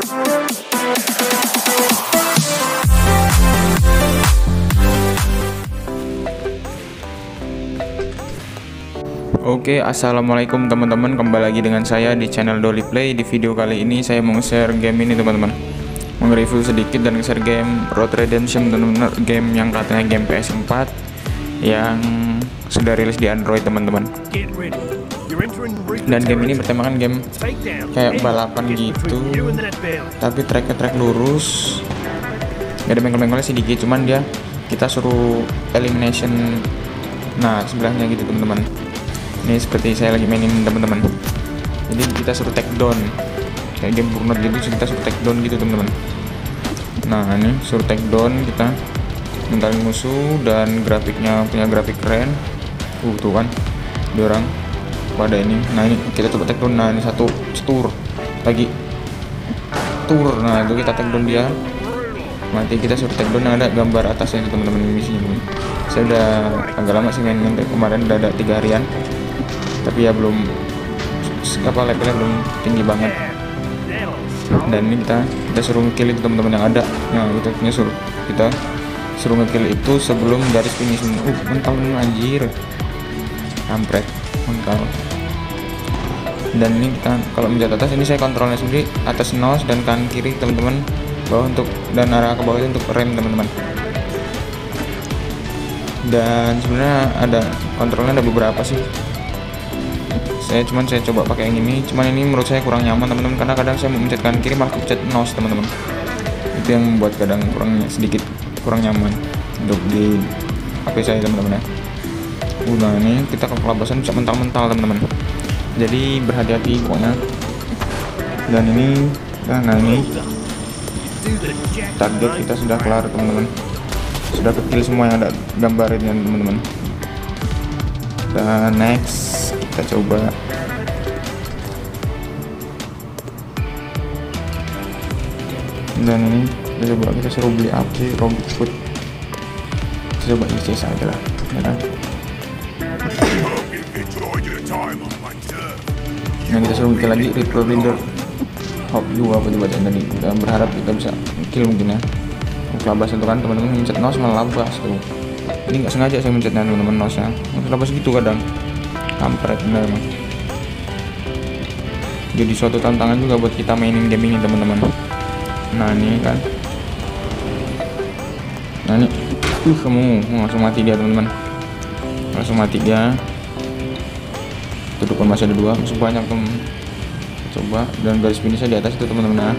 Oke, assalamualaikum teman-teman. Kembali lagi dengan saya di channel Dolly Play. Di video kali ini saya mau share game ini teman-teman. Mengreview sedikit dan share game Road Redemption teman-teman. Game yang katanya game PS4 yang sudah rilis di Android teman-teman. Dan game ini bertemakan game kayak balapan gitu, tapi tracknya track lurus. Gak ada bengkel-bengkelnya sedikit, cuman dia kita suruh elimination. Nah sebelahnya gitu teman-teman. Ini seperti saya lagi mainin teman-teman. Jadi kita suruh take down. Kayak game burnout gitu kita suruh take down gitu teman-teman. Nah ini suruh take down kita. Mentalin musuh dan grafiknya punya grafik keren. Uh tuh kan dia orang pada ini. Nah ini kita coba take down. Nah ini satu cetur lagi. Tur. Nah itu kita take down dia. Mati kita suruh take down ada gambar atasnya teman-teman misinya saya udah agak lama sih main kemarin udah ada tiga harian. Tapi ya belum apa levelnya belum tinggi banget. Dan ini kita kita suruh ngekill itu teman-teman yang ada. Nah kita punya suruh kita suruh ngekill itu sebelum garis finish. Uh mental anjir. Kampret. Mental dan ini kita kalau menjat atas ini saya kontrolnya sendiri atas nose dan kanan kiri teman-teman bawah untuk dan arah ke bawah itu untuk rem teman-teman. Dan sebenarnya ada kontrolnya ada beberapa sih. Saya cuman saya coba pakai yang ini cuman ini menurut saya kurang nyaman teman-teman karena kadang saya mencet kanan kiri malah pencet mouse teman-teman. Itu yang membuat kadang kurang sedikit kurang nyaman untuk di HP saya teman-teman ya. Udah ini kita ke kelabasan bisa mental-mental teman-teman jadi berhati-hati pokoknya. Dan ini nah, nah ini. Target kita sudah kelar teman-teman. Sudah kecil semua yang ada gambarin teman-teman. Dan next kita coba. Dan ini kita coba kita suruh beli apa sih robot food coba isi saja lah ya kan nah kita suruh lagi replay leader hop juga apa coba tadi? Kita berharap kita bisa kill mungkin ya. Labas itu kan teman-teman mencet nos malah labas tuh ini nggak sengaja saya mencetnya teman-teman nosnya labas gitu kadang. Kampret bener emang. Jadi suatu tantangan juga buat kita mainin game ini teman-teman. Nah ini kan. Nah ini. Uh kamu langsung mati dia teman-teman. Langsung mati dia itu depan masih ada dua masih banyak teman coba dan garis finishnya di atas itu teman-teman nah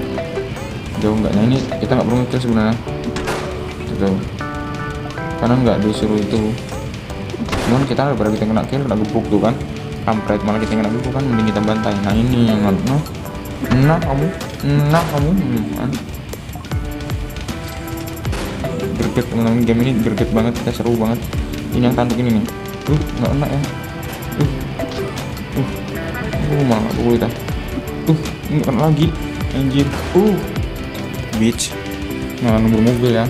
jauh enggak nah ini kita nggak perlu ngekill sebenarnya. Itu karena nggak disuruh itu. Cuman kita daripada kita kena kill kena gebuk tuh kan. Kampret malah kita kena gebuk kan. Mending kita bantai. Nah ini yang nah nah kamu. Nah kamu. Hmm, kan greget teman-teman. Game ini greget banget kita seru banget. Ini yang tanduk ini nih. Tuh nggak enak ya tuh. Uh malah nggak kita tuh ini kan lagi. Anjir. Uh. Bitch. Nah nomor mobil ya.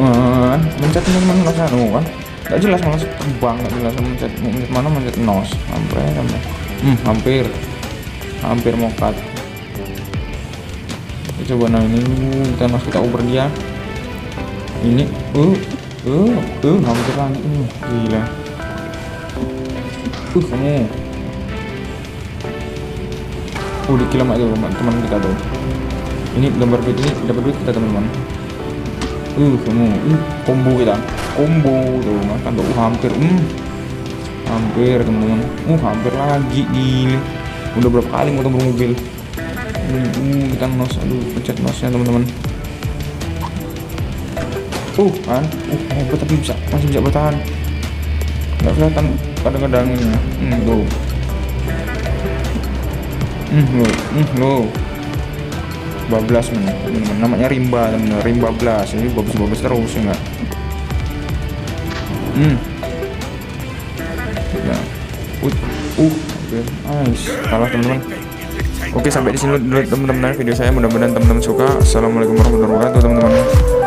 Uh, mencet teman-teman masa nu kan? Gak jelas malah terbang. Gak jelas mencet mencet mana mencet nos. Hampir hampir hmm, hampir. Hampir mokat. Kita coba nah ini kita masuk kita uber dia. Ini. Uh. Uh. Uh hampir lagi. Uh, gila uh kamu uh di kilometer itu teman kita tuh. Ini gambar duit ini dapat duit kita teman-teman. Uh kamu uh, combo kita. Combo tuh makan tuh. Uh, hampir hmm. Hampir teman-teman. Uh hampir lagi gini udah berapa kali motor mobil? Uh, kita nos aduh pencet nosnya teman-teman. Uh kan? Uh hebat tapi bisa masih bisa bertahan. Nggak kelihatan kadang-kadang ini hmm tuh hmm lo hmm lo bablas teman-teman namanya rimba teman rimba blas. Ini bagus-bagus terus ya enggak? Hmm. Ya. Uh uh nice. Kalah teman-teman oke sampai di sini dulu teman-teman video saya mudah-mudahan teman-teman suka. Assalamualaikum warahmatullahi wabarakatuh teman-teman